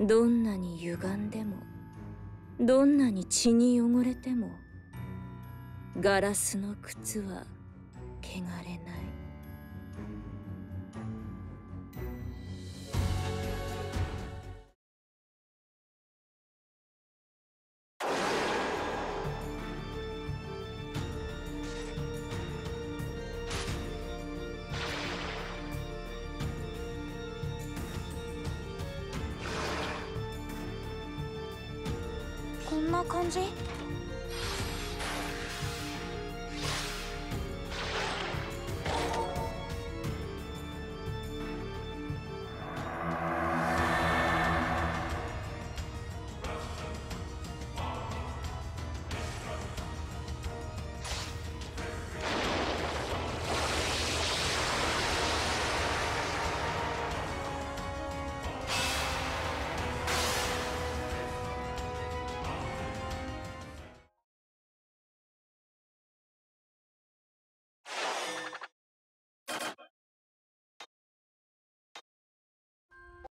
どんなに歪んでもどんなに血に汚れてもガラスの靴は汚れない。な感じ？